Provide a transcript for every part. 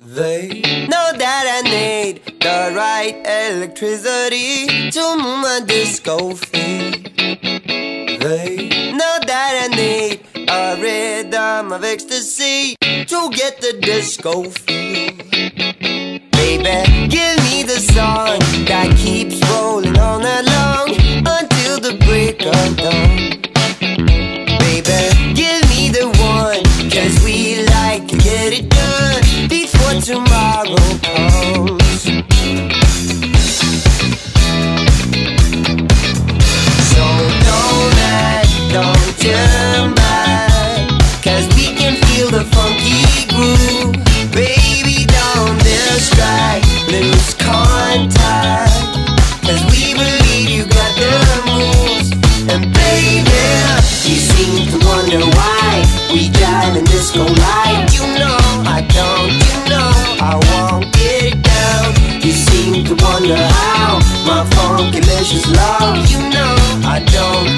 They know that I need the right electricity to move my disco feet. They know that I need a rhythm of ecstasy to get the disco feel. Baby, give me the song that keeps tomorrow comes. So don't act, don't turn back, cause we can feel the funky groove. Baby, don't distract, lose contact, cause we believe you got the moves. And baby, you seem to wonder why we drive in disco light. You know I don't, wonder how my funky delicious love. You know I don't,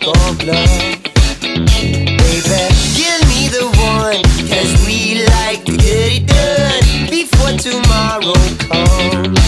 Baby, give me the one, cause we like to get it done before tomorrow comes.